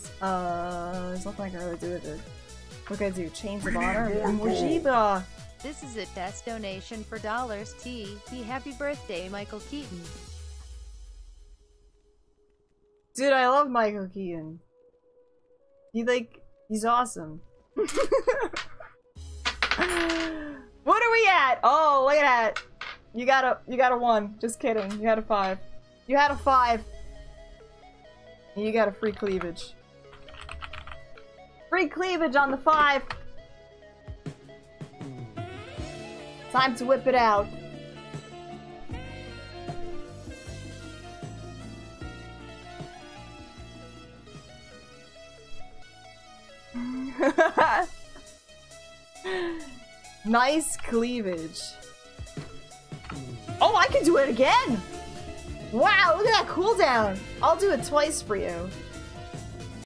this. Uh, there's nothing I can really do with it. What can I do? Chains of Honor? Mojiba! This is a test donation for dollars T. T. Happy birthday, Michael Keaton. Dude, I love Michael Keaton. He like, he's awesome. what are we at? Oh, look at that. You got a, you got a one. Just kidding. You had a five. You had a five. You got a free cleavage. Free cleavage on the five. Time to whip it out. nice cleavage. Oh, I can do it again! Wow, look at that cooldown! I'll do it twice for you.